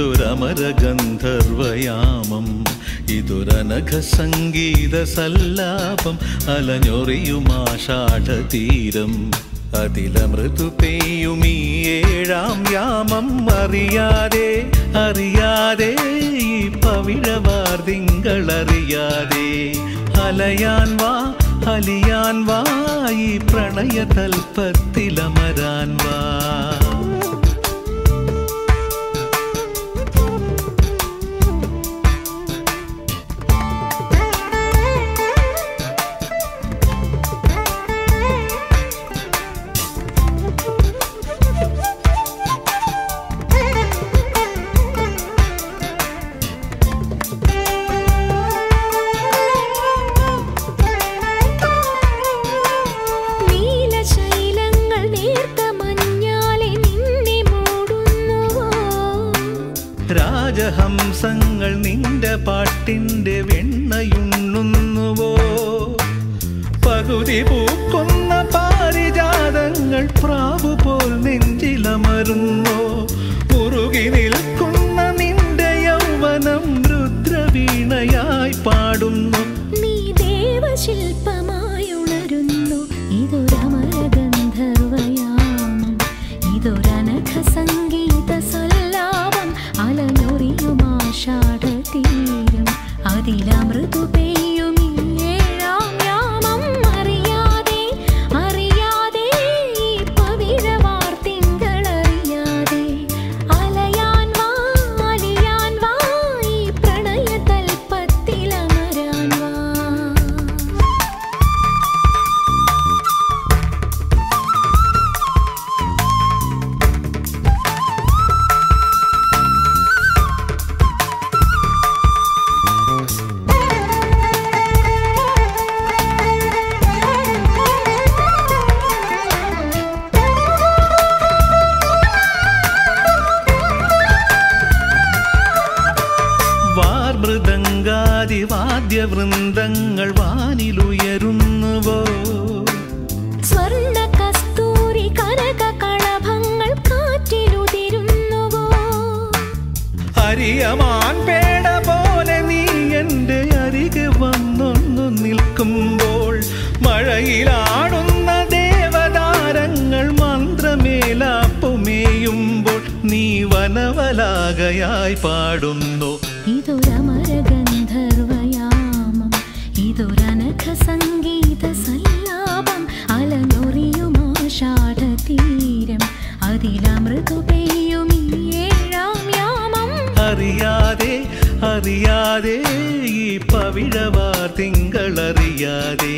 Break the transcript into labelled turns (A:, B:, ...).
A: ഇതൊരമരഗന്ധർവയാമം ഇതൊരനഘ സംഗീത സല്ലാപം അലഞ്ഞൊറിയുമാഷാഢതീരം പെയ്യും ഈ ഏഴാം യാമം അറിയാതെ അറിയാതെ ഈ പവിഴവാർദിങ്കളറിയാതെ അലയാൻ വാ അലിയാൻ വാ ഈ പ്രണയതൽപ്പത്തിലമരാൻ വാ. രാജഹംസങ്ങൾ നിന്റെ പാട്ടിന്റെ വെണ്ണയുണ്ണുന്നുവോ? പകുതി പൂക്കുന്ന പാരിജാതങ്ങൾ പ്രാവു പോൽ നെഞ്ചിലമരുന്നോ. മുറുകി നിൽക്കുന്ന നിന്റെ യൗവനം രുദ്രവീണയായി പാടുന്നു.
B: നീ ദേവശില്പമായി ഉണരുന്നു ഇതൊരനഘ സംഗീത
A: വാദ്യവൃന്ദങ്ങൾ വാനിലുയരുന്നുവോ?
B: സ്വർണ കസ്തൂരി കനക കളഭങ്ങൾ കാറ്റിലുതിരുന്നുവോ?
A: അരിയമാൻ പേട പോലെ നീ എന്റെ അരികെ വന്നൊന്നു നിൽക്കുമ്പോൾ മഴയിലാടുന്ന ദേവതാരങ്ങൾ മന്ത്രമേലാപ്പുമേയുമ്പോൾ നീ വനവലാകയായി പാടുന്നു.
B: ഇതൊരമരഗന്ധർവയാമം ഇതൊരനഘ സംഗീത സല്ലാപം അലഞ്ഞൊറിയുമാഷാഢതീരം അതിലമൃദു പെയ്യും ഏഴാം
A: അറിയാതെ അറിയാതെ ഈ പവിഴവാർ തിങ്കളറിയാതെ.